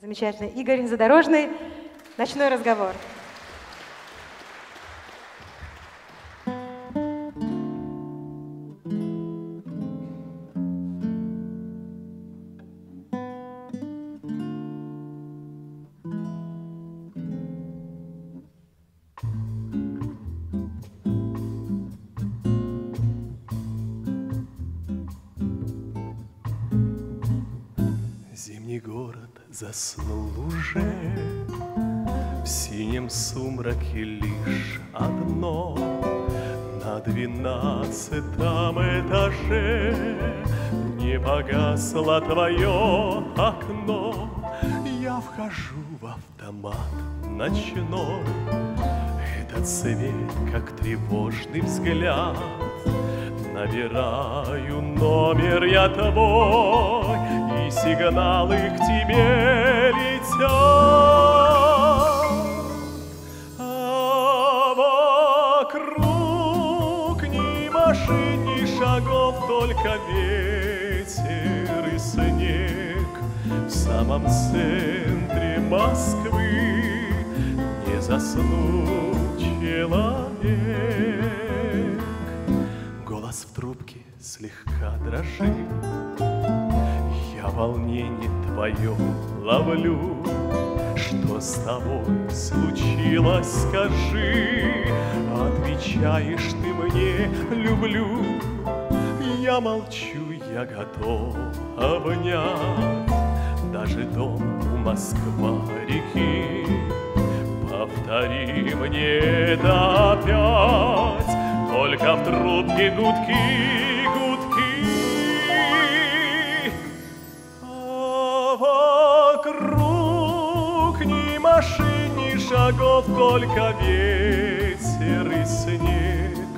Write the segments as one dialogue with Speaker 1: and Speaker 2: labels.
Speaker 1: Замечательно. Игорь Задорожный. Ночной разговор.
Speaker 2: Заснул уже В синем сумраке лишь одно. На двенадцатом этаже Не погасло твое окно. Я вхожу в автомат ночной. Этот свет, как тревожный взгляд Набираю номер я твой, И сигналы к тебе летят. А вокруг ни машин, ни шагов, Только ветер и снег. В самом центре Москвы Не заснул человек. Голос в трубке слегка дрожит, Я волнение твое ловлю. Что с тобой случилось, скажи, Отвечаешь ты мне, люблю. Я молчу, я готов обнять Даже дом у Москва-реки. Повтори мне это опять, Только в трубке гудки. Шагов, Только ветер и снег.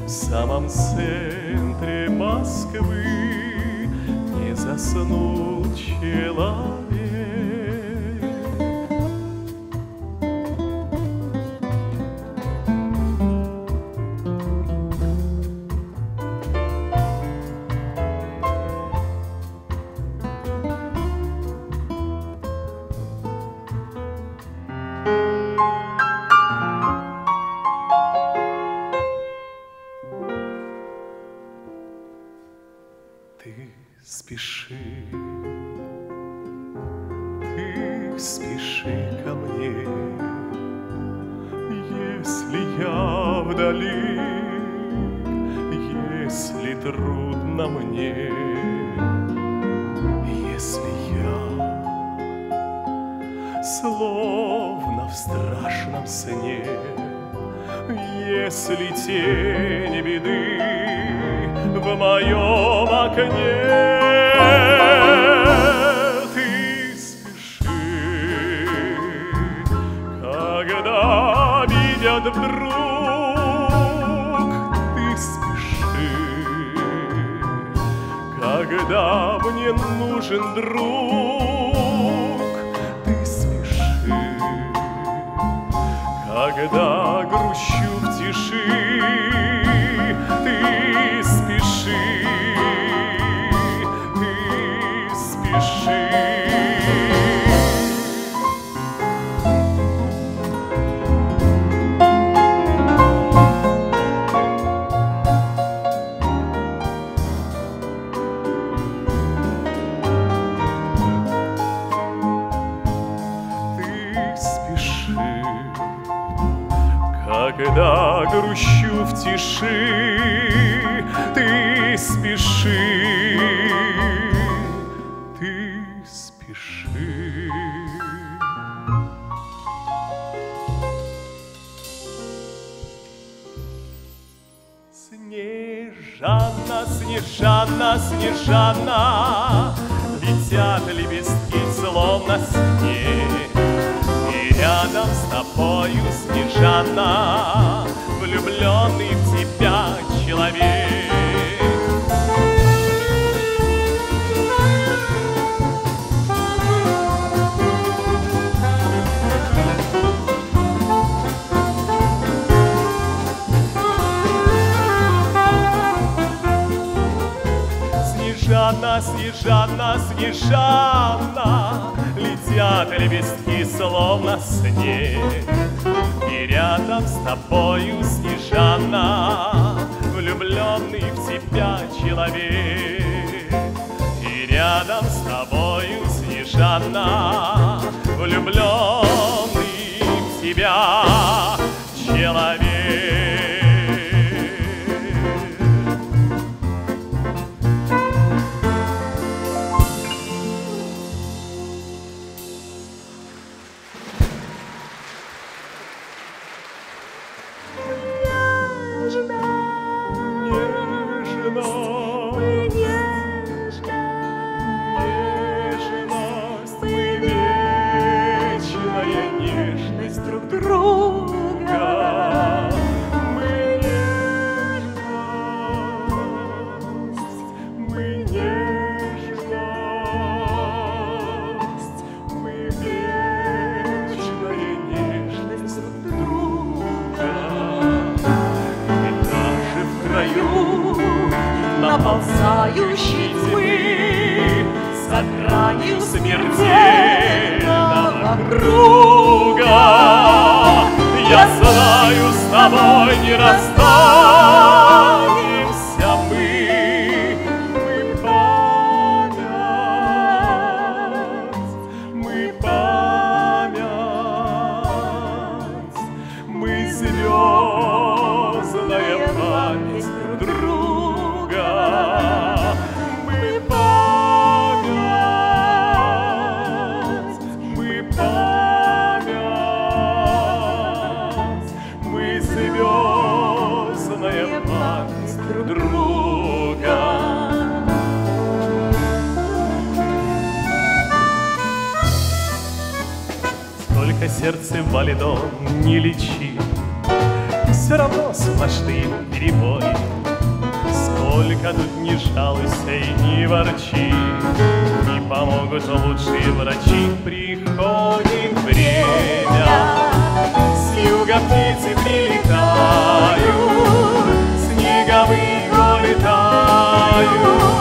Speaker 2: В самом центре Москвы Не заснул человек. Спеши, ты спеши ко мне, если я вдали, если трудно мне, если я словно в страшном сне, если тень беды в моем окне. Мне нужен друг, ты спеши, когда грущу в тиши, когда грущу в тиши, ты спеши, ты спеши. Снежана, Снежана, Снежана, Летят лепестки, словно снег. Снежана, Влюбленный в тебя человек. Снежана, Снежана, Снежана, Летят лепестки, словно снег. И рядом с тобою, Снежана, влюбленный в тебя человек. И рядом с тобою, Снежана, влюбленный в тебя человек. Наползающей тьмы за гранью смертельного круга. Я знаю, с тобой не расстанемся мы, мы память, мы память, мы звездная память друг Сколько сердце валидон не лечи, Все равно сплошные перебои. Сколько тут не жалуйся и не ворчи, Не помогут лучшие врачи. Приходит время, с юга птицы прилетают, Снеговые горы тают,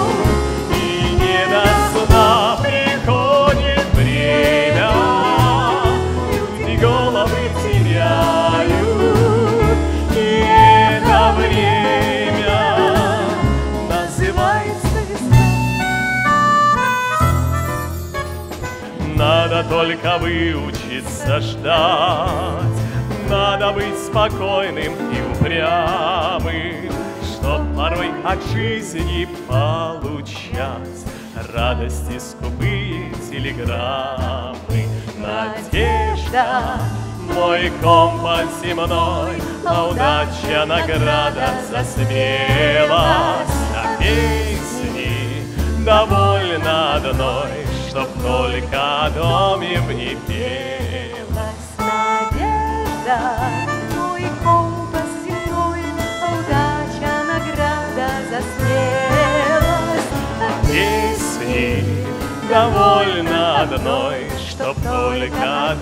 Speaker 2: только выучиться ждать, Надо быть спокойным и упрямым, Чтоб порой от жизни получать Радости скупые телеграммы. Надежда, мой компас земной, А удача награда за смелость. А песни довольно одной, Чтоб только в ней пелось.
Speaker 1: Надежда, мой компас земной, удача, награда за смелость.
Speaker 2: Песни довольно одной, Чтоб только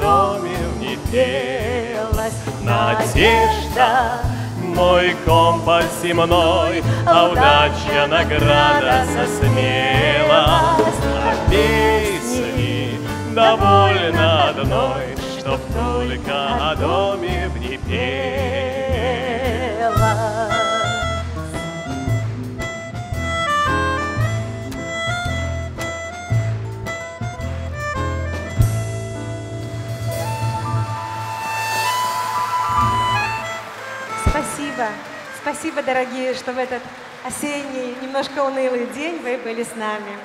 Speaker 2: в ней пелось. Надежда, мой компас земной, А удача награда за смелость. Довольно одной, Чтоб только о доме в ней пелось.
Speaker 1: Спасибо. Спасибо, дорогие, что в этот осенний, немножко унылый день вы были с нами.